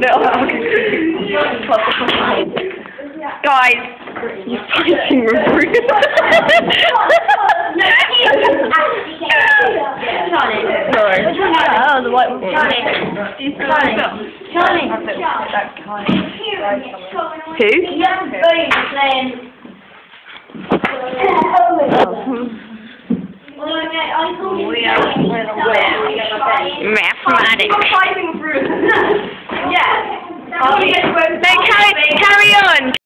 little hug. Guys, you're fighting Bruce. Sorry. Oh, the white one. Who? Mathematics. I'm fighting through. yeah. Carry on.